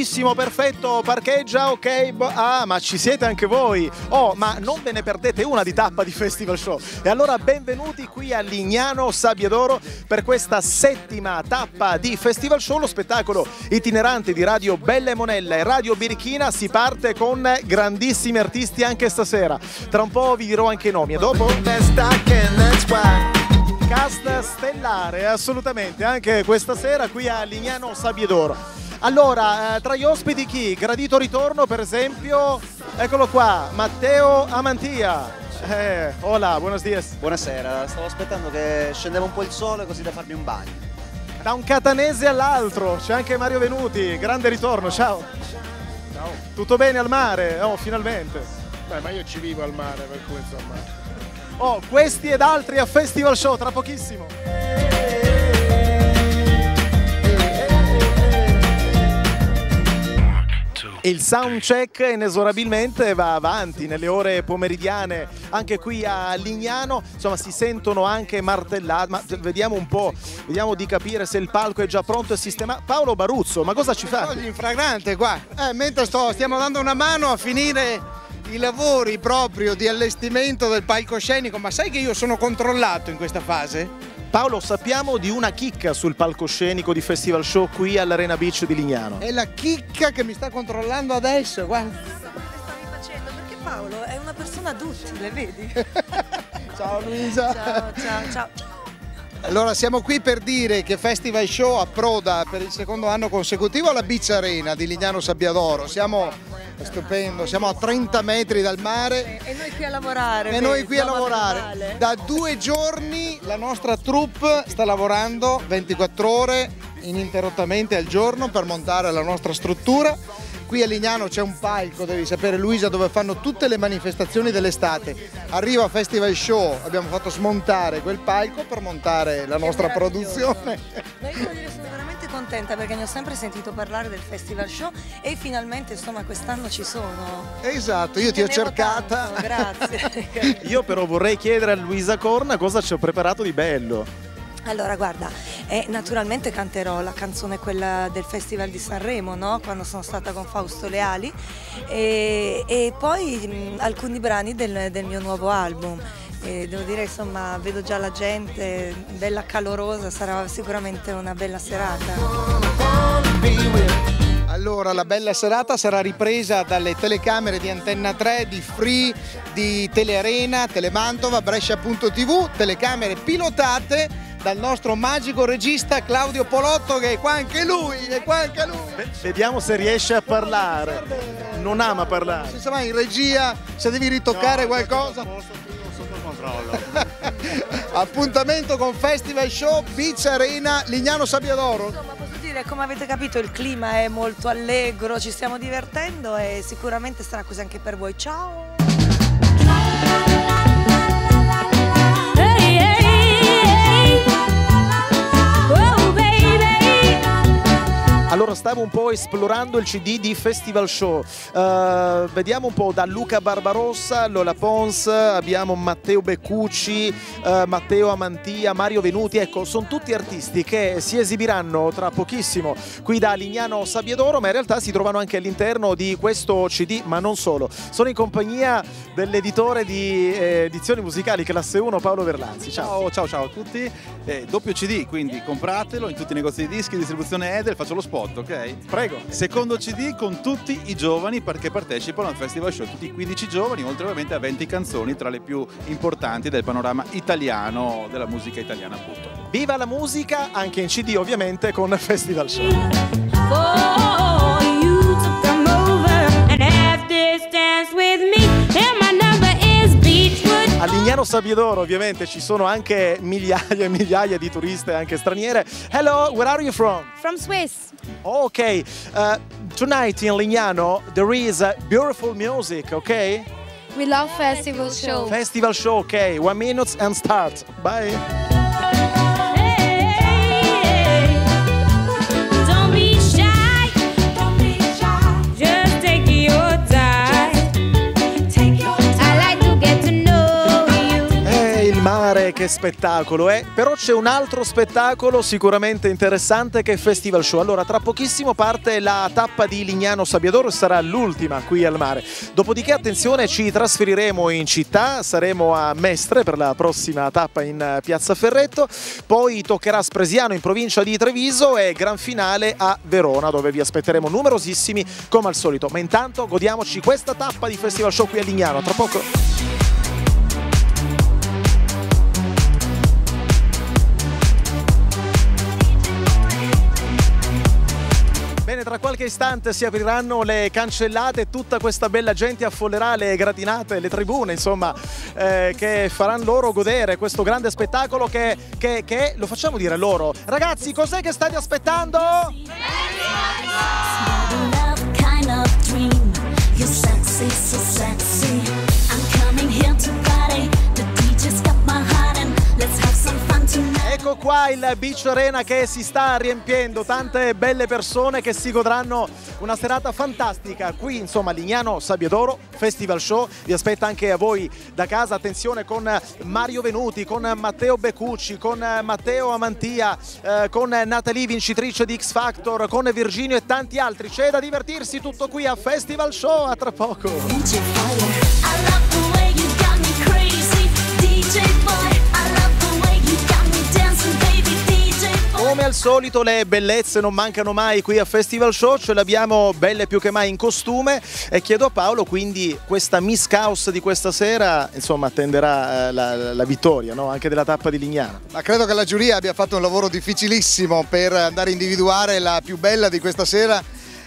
benissimo, perfetto, parcheggia, ok. ah, ma ci siete anche voi. Oh, ma non ve ne perdete una di tappa di Festival Show. E allora benvenuti qui a Lignano Sabbiadoro per questa settima tappa di Festival Show, lo spettacolo itinerante di Radio Bella e Monella e Radio Birichina. Si parte con grandissimi artisti anche stasera. Tra un po' vi dirò anche i nomi e dopo... Cast stellare, assolutamente, anche questa sera qui a Lignano Sabbiedoro. Allora, eh, tra gli ospiti chi? Gradito ritorno, per esempio, eccolo qua, Matteo Amantia. Eh, hola, buenos dias. Buonasera, stavo aspettando che scendeva un po' il sole così da farmi un bagno. Da un catanese all'altro, c'è anche Mario Venuti, grande ritorno, ciao. Ciao. Tutto bene al mare? Oh, finalmente. Beh, ma io ci vivo al mare, per cui insomma. Oh, questi ed altri a Festival Show, tra pochissimo. Il soundcheck inesorabilmente va avanti nelle ore pomeridiane anche qui a Lignano, insomma si sentono anche martellate, ma vediamo un po', vediamo di capire se il palco è già pronto e sistemato. Paolo Baruzzo, ma cosa ci fa? In fragrante qua, eh, mentre sto, stiamo dando una mano a finire i lavori proprio di allestimento del palcoscenico, ma sai che io sono controllato in questa fase? Paolo, sappiamo di una chicca sul palcoscenico di Festival Show qui all'Arena Beach di Lignano. È la chicca che mi sta controllando adesso, guarda. stavi facendo? Perché Paolo è una persona duttile, vedi? Ciao Luisa. Ciao, ciao, ciao. Allora siamo qui per dire che Festival Show approda per il secondo anno consecutivo alla Beach Arena di Lignano Sabbiadoro. Siamo è stupendo, siamo a 30 metri dal mare E noi qui a lavorare. e noi qui a lavorare. Da due giorni la nostra troupe sta lavorando 24 ore ininterrottamente al giorno per montare la nostra struttura. Qui a Lignano c'è un palco, devi sapere Luisa, dove fanno tutte le manifestazioni dell'estate. Arriva Festival Show, abbiamo fatto smontare quel palco per montare la nostra produzione. No, contenta perché ne ho sempre sentito parlare del Festival Show e finalmente insomma quest'anno ci sono. Esatto, io ti ho cercata. tanto, grazie. Io però vorrei chiedere a Luisa Corna cosa ci ho preparato di bello. Allora, guarda, eh, naturalmente canterò la canzone quella del Festival di Sanremo, no? quando sono stata con Fausto Leali, e, e poi mh, alcuni brani del, del mio nuovo album. E devo dire, insomma, vedo già la gente bella calorosa, sarà sicuramente una bella serata. Allora, la bella serata sarà ripresa dalle telecamere di Antenna 3, di Free, di Telearena, Telemantova, Brescia.tv, telecamere pilotate dal nostro magico regista Claudio Polotto che è qua anche lui, è qua anche lui. Vediamo se riesce a parlare. Non ama parlare. Si sa mai in regia se devi ritoccare qualcosa. Appuntamento con Festival Show Beach Arena Lignano Sabbiadoro. Insomma, posso dire, come avete capito, il clima è molto allegro, ci stiamo divertendo e sicuramente sarà così anche per voi. Ciao! Allora stavo un po' esplorando il CD di Festival Show. Eh, vediamo un po' da Luca Barbarossa, Lola Pons, abbiamo Matteo Beccucci, eh, Matteo Amantia, Mario Venuti. Ecco, sono tutti artisti che si esibiranno tra pochissimo qui da Lignano Sabbiadoro, ma in realtà si trovano anche all'interno di questo CD, ma non solo. Sono in compagnia dell'editore di eh, edizioni musicali classe 1 Paolo Verlanzi. Ciao. Ciao, ciao, ciao a tutti. Eh, doppio CD, quindi compratelo in tutti i negozi di dischi, distribuzione Edel, faccio lo spot, ok? Prego. Secondo CD con tutti i giovani perché partecipano al Festival Show, tutti i 15 giovani, oltre ovviamente a 20 canzoni tra le più importanti del panorama italiano, della musica italiana appunto. Viva la musica, anche in CD ovviamente con Festival Show. for A Lignano Sabbiadoro ovviamente ci sono anche migliaia e migliaia di turiste anche straniere. Hello, where are you from? From Swiss. Okay, uh, tonight in Lignano there is beautiful music, okay? We love festival show. Festival show, okay? One minute and start. Bye. Che, spettacolo, eh? Però c'è un altro spettacolo sicuramente interessante che è Festival Show. Allora, tra pochissimo parte la tappa di Lignano Sabbiadoro e sarà l'ultima qui al mare. Dopodiché, attenzione, ci trasferiremo in città, saremo a Mestre per la prossima tappa in eh, Piazza Ferretto, poi toccherà Spresiano in provincia di Treviso e gran finale a Verona dove vi aspetteremo numerosissimi come al solito. Ma intanto godiamoci questa tappa di Festival Show qui a Lignano. Tra poco. Qualche istante si apriranno le cancellate tutta questa bella gente affollerà le gradinate, le tribune, insomma, eh, che faranno loro godere questo grande spettacolo che, che- che- lo facciamo dire loro. Ragazzi, cos'è che state aspettando? love Ecco qua il Beach Arena che si sta riempiendo, tante belle persone che si godranno una serata fantastica. Qui insomma Lignano Sabbiadoro Festival Show vi aspetta anche a voi da casa. Attenzione con Mario Venuti, con Matteo Beccucci, con Matteo Amantia, eh, con Natalie vincitrice di X Factor, con Virginio e tanti altri. C'è da divertirsi tutto qui a Festival Show, a tra poco. Al solito le bellezze non mancano mai qui a Festival Show, ce l'abbiamo belle più che mai in costume e chiedo a Paolo quindi questa Miss Caos di questa sera insomma attenderà eh, la, la vittoria no? anche della tappa di Lignano. Ma credo che la giuria abbia fatto un lavoro difficilissimo per andare a individuare la più bella di questa sera.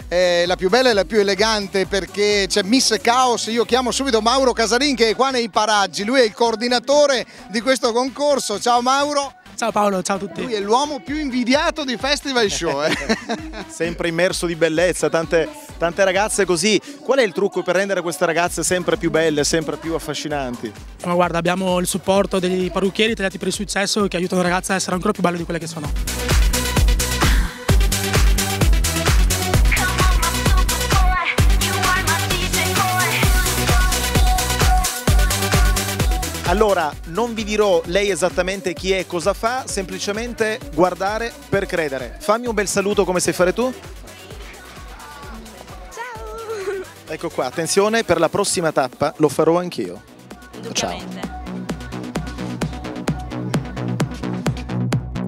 eh, la più bella e la più elegante perché c'è Miss Chaos, io chiamo subito Mauro Casarin che è qua nei paraggi, lui è il coordinatore di questo concorso, ciao Mauro, Ciao Paolo, ciao a tutti. lui è l'uomo più invidiato di Festival Show. eh. Sempre immerso di bellezza, tante, tante ragazze così. Qual è il trucco per rendere queste ragazze sempre più belle, sempre più affascinanti? Ma guarda, abbiamo il supporto dei parrucchieri tagliati per il successo che aiutano le ragazze a essere ancora più belle di quelle che sono. Allora, non vi dirò lei esattamente chi è e cosa fa, semplicemente guardare per credere. Fammi un bel saluto come sai fare tu. Ciao! Ecco qua, attenzione, per la prossima tappa lo farò anch'io. Ciao.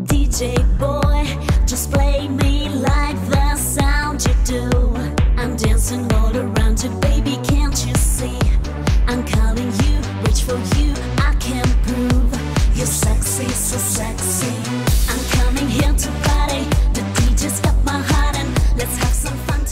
DJ boy, just play me like the sound you do. I'm dancing all around you, baby, can't you see? I'm calling you, reach for you,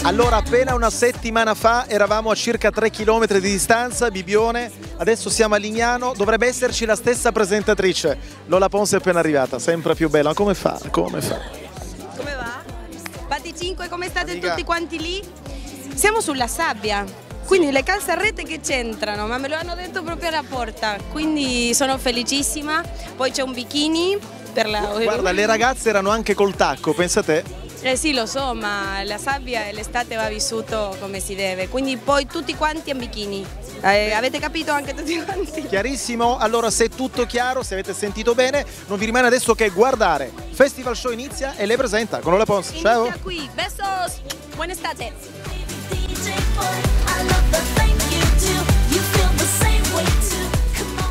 Allora, appena una settimana fa eravamo a circa 3 km di distanza, Bibione, adesso siamo a Lignano, dovrebbe esserci la stessa presentatrice. Lola Ponce è appena arrivata, sempre più bella. Ma come fa? Come fa? Come va? Batti 5, come state Amica. tutti quanti lì? Siamo sulla sabbia, quindi le calze a rete che c'entrano, ma me lo hanno detto proprio alla porta, quindi sono felicissima. Poi c'è un bikini per la... Guarda, le ragazze erano anche col tacco, pensa te. Eh sì, lo so, ma la sabbia e l'estate va vissuto come si deve, quindi poi tutti quanti in bikini. Eh, avete capito anche tutti quanti? Chiarissimo, allora se è tutto chiaro, se avete sentito bene, non vi rimane adesso che guardare. Festival Show inizia e le presenta con Lola Pons. Ciao! Inizia qui, besos, buona estate!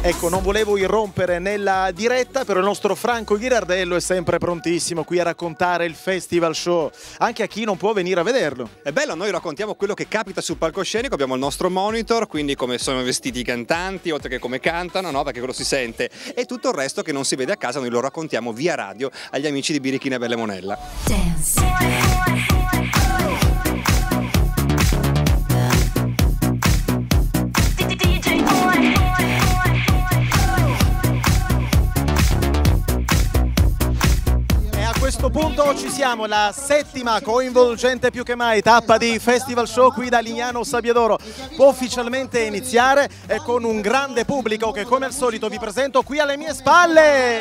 Ecco, non volevo irrompere nella diretta, però il nostro Franco Ghirardello è sempre prontissimo qui a raccontare il Festival Show, anche a chi non può venire a vederlo. È bello, noi raccontiamo quello che capita sul palcoscenico, abbiamo il nostro monitor, quindi come sono vestiti i cantanti, oltre che come cantano, no? perché quello si sente, e tutto il resto che non si vede a casa noi lo raccontiamo via radio agli amici di Birichina e Belle Monella. Dance. Punto ci siamo, la settima coinvolgente più che mai tappa di Festival Show qui da Lignano Sabbiadoro. Può ufficialmente iniziare e con un grande pubblico che come al solito vi presento qui alle mie spalle.